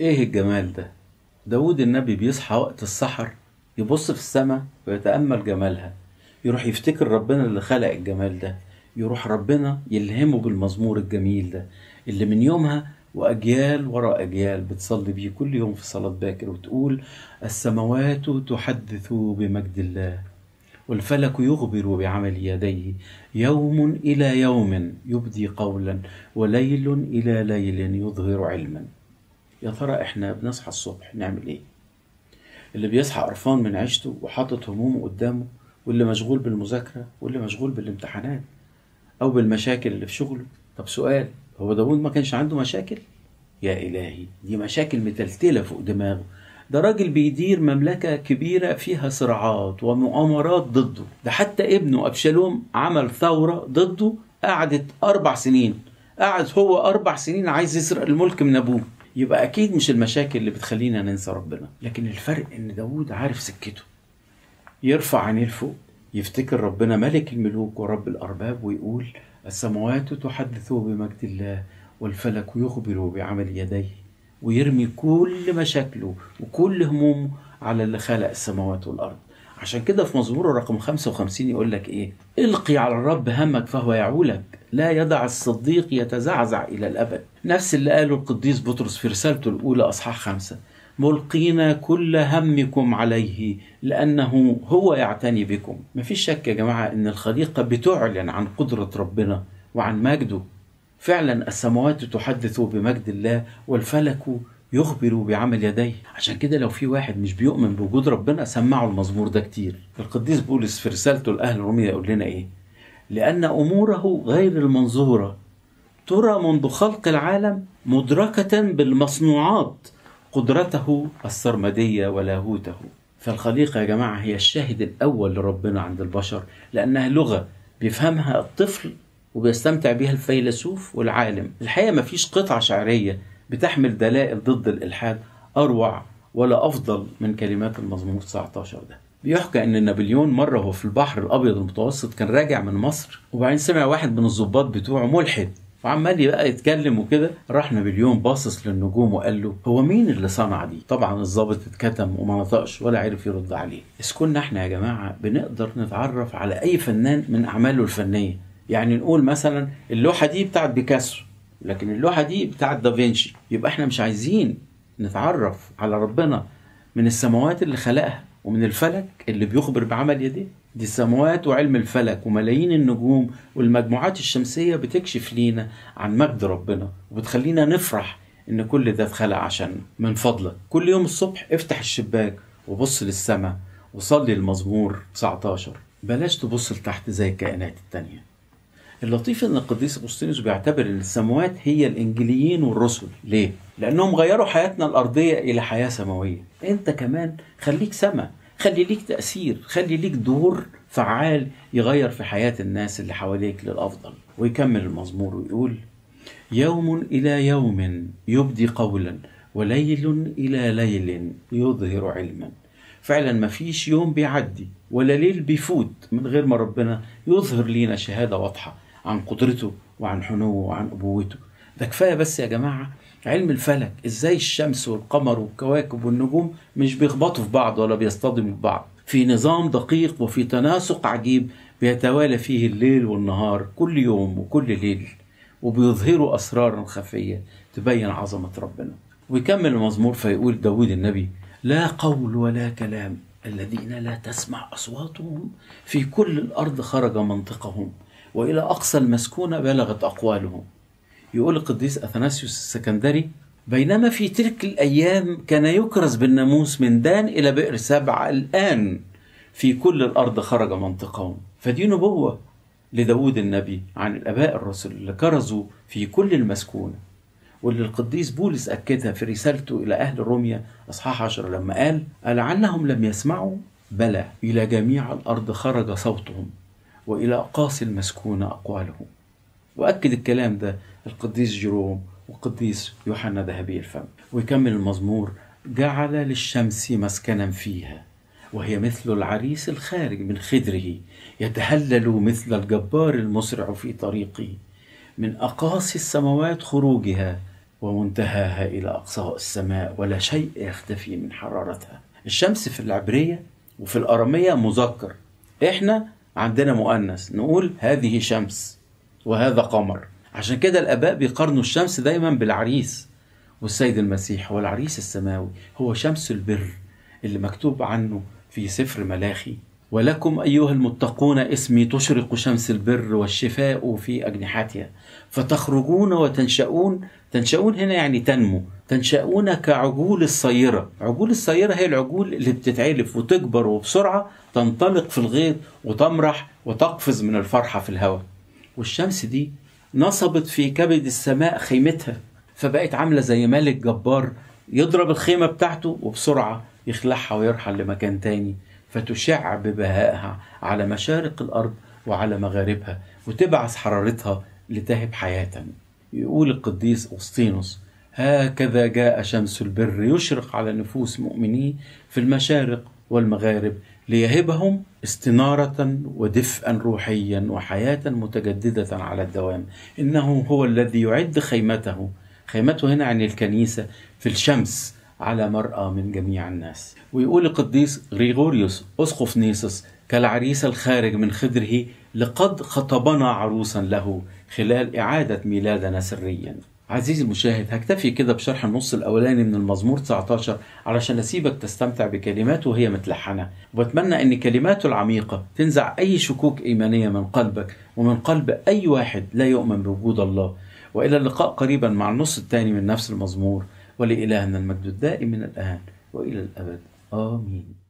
إيه الجمال ده؟ داود النبي بيصحى وقت السحر يبص في السماء ويتأمل جمالها يروح يفتكر ربنا اللي خلق الجمال ده يروح ربنا يلهمه بالمزمور الجميل ده اللي من يومها وأجيال وراء أجيال بتصلي بيه كل يوم في صلاة باكر وتقول السماوات تحدث بمجد الله والفلك يخبر بعمل يديه يوم إلى يوم يبدي قولا وليل إلى ليل يظهر علما. يا ترى إحنا بنصحى الصبح نعمل إيه؟ اللي بيصحى قرفان من عيشته وحاطط همومه قدامه واللي مشغول بالمذاكرة واللي مشغول بالامتحانات أو بالمشاكل اللي في شغله. طب سؤال هو داود ما كانش عنده مشاكل؟ يا إلهي دي مشاكل متلتلة فوق دماغه. ده راجل بيدير مملكة كبيرة فيها صراعات ومؤامرات ضده. ده حتى ابنه أبشالوم عمل ثورة ضده قعدت أربع سنين. قعد هو أربع سنين عايز يسرق الملك من أبوه. يبقى أكيد مش المشاكل اللي بتخلينا ننسى ربنا. لكن الفرق إن داود عارف سكته. يرفع عينيه لفوق يفتكر ربنا ملك الملوك ورب الأرباب ويقول السماوات تحدث بمجد الله والفلك يخبر بعمل يديه ويرمي كل مشاكله وكل همومه على اللي خلق السماوات والأرض. عشان كده في مزمور رقم 55 يقول لك إيه؟ إلقي على الرب همك فهو يعولك. لا يدع الصديق يتزعزع إلى الأبد. نفس اللي قاله القديس بطرس في رسالته الأولى أصحاح خمسة. ملقين كل همكم عليه لأنه هو يعتني بكم. مفيش شك يا جماعة إن الخليقة بتعلن عن قدرة ربنا وعن مجده. فعلا السماوات تحدث بمجد الله والفلك يخبر بعمل يديه. عشان كده لو في واحد مش بيؤمن بوجود ربنا سمعوا المزمور ده كتير. القديس بولس في رسالته لأهل روميا يقول لنا إيه؟ لأن أموره غير المنظورة. ترى منذ خلق العالم مدركة بالمصنوعات قدرته السرمدية ولاهوته. فالخليقة يا جماعة هي الشاهد الأول لربنا عند البشر لأنها لغة بيفهمها الطفل وبيستمتع بها الفيلسوف والعالم. الحقيقة مفيش قطعة شعرية بتحمل دلائل ضد الإلحاد أروع ولا أفضل من كلمات المزمور 19 ده. بيحكى إن نابليون مرة وهو في البحر الأبيض المتوسط كان راجع من مصر وبعدين سمع واحد من الضباط بتوعه ملحد وعمال بقى يتكلم وكده. راح نابليون باصص للنجوم وقال له هو مين اللي صنع دي؟ طبعا الضابط اتكتم وما نطقش ولا عرف يرد عليه. اذ كنا إحنا يا جماعة بنقدر نتعرف على أي فنان من أعماله الفنية. يعني نقول مثلا اللوحة دي بتاعت بيكاسو. لكن اللوحة دي بتاعت دافنشي يبقى إحنا مش عايزين نتعرف على ربنا من السماوات اللي خلقها ومن الفلك اللي بيخبر بعمل يديه. دي السماوات وعلم الفلك وملايين النجوم والمجموعات الشمسية بتكشف لينا عن مجد ربنا وبتخلينا نفرح إن كل ده اتخلق عشان من فضلك. كل يوم الصبح افتح الشباك وبص للسماء وصلي المزمور 19 بلاش تبص لتحت زي الكائنات التانية. اللطيف إن القديس أغسطينوس بيعتبر ان السماوات هي الإنجيليين والرسل. ليه؟ لأنهم غيروا حياتنا الأرضية إلى حياة سماوية. أنت كمان خليك سما. خلي ليك تأثير. خلي ليك دور فعال يغير في حياة الناس اللي حواليك للأفضل. ويكمل المزمور ويقول يوم إلى يوم يبدي قولا وليل إلى ليل يظهر علما. فعلا ما فيش يوم بيعدي ولا ليل بيفوت من غير ما ربنا يظهر لينا شهادة واضحة. عن قدرته وعن حنوه وعن أبوته. ده كفاية بس يا جماعة علم الفلك إزاي الشمس والقمر والكواكب والنجوم مش بيخبطوا في بعض ولا بيصطدموا في بعض. في نظام دقيق وفي تناسق عجيب بيتوالى فيه الليل والنهار كل يوم وكل ليل وبيظهروا أسرارا خفية تبين عظمة ربنا. ويكمل المزمور فيقول داود النبي لا قول ولا كلام الذين لا تسمع أصواتهم في كل الأرض خرج منطقهم وإلى أقصى المسكونة بلغت أقوالهم يقول القديس أثناسيوس السكندري بينما في تلك الأيام كان يكرز بالناموس من دان إلى بئر سبع الآن في كل الأرض خرج منطقهم. فدي نبوة لداود النبي عن الآباء الرسل اللي كرزوا في كل المسكونة. واللي القديس بولس أكدها في رسالته إلى أهل روميا أصحاح عشر لما قال ألعلهم لم يسمعوا؟ بلى إلى جميع الأرض خرج صوتهم. وإلى أقاصي المسكونة أقوالهم وأكد الكلام ده القديس جيروم والقديس يوحنا ذهبي الفم. ويكمل المزمور جعل للشمس مسكنا فيها وهي مثل العريس الخارج من خدره يتهلل مثل الجبار المسرع في طريقه من أقاصي السماوات خروجها ومنتهاها إلى أقصاء السماء ولا شيء يختفي من حرارتها. الشمس في العبرية وفي الأرامية مذكر. إحنا عندنا مؤنث نقول هذه شمس وهذا قمر. عشان كده الآباء بيقارنوا الشمس دايما بالعريس والسيد المسيح. هو العريس السماوي هو شمس البر اللي مكتوب عنه في سفر ملاخي. ولكم أيها المتقون اسمي تشرق شمس البر والشفاء في أجنحتها. فتخرجون وتنشؤون تنشؤون هنا يعني تنمو. تنشؤون كعجول الصيرة. عجول الصيرة هي العجول اللي بتتعلف وتكبر وبسرعة تنطلق في الغيط وتمرح وتقفز من الفرحة في الهواء. والشمس دي نصبت في كبد السماء خيمتها فبقت عاملة زي ملك جبار يضرب الخيمة بتاعته وبسرعة يخلعها ويرحل لمكان تاني فتشع ببهائها على مشارق الأرض وعلى مغاربها وتبعث حرارتها لتهب حياة يقول القديس أوسطينوس هكذا جاء شمس البر يشرق على نفوس مؤمنيه في المشارق والمغارب ليهبهم استنارة ودفئا روحيا وحياة متجددة على الدوام. إنه هو الذي يعد خيمته. خيمته هنا عن الكنيسة في الشمس على مرأى من جميع الناس. ويقول القديس غريغوريوس أسقف نيسوس كالعريس الخارج من خدره لقد خطبنا عروسا له خلال إعادة ميلادنا سريا. عزيزي المشاهد هكتفي كده بشرح النص الأولاني من المزمور 19 علشان أسيبك تستمتع بكلماته وهي متلحنة. وبتمنى أن كلماته العميقة تنزع أي شكوك إيمانية من قلبك ومن قلب أي واحد لا يؤمن بوجود الله. وإلى اللقاء قريبا مع النص الثاني من نفس المزمور. ولإلهنا المجد الدائم من الآن وإلى الأبد. آمين.